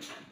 you.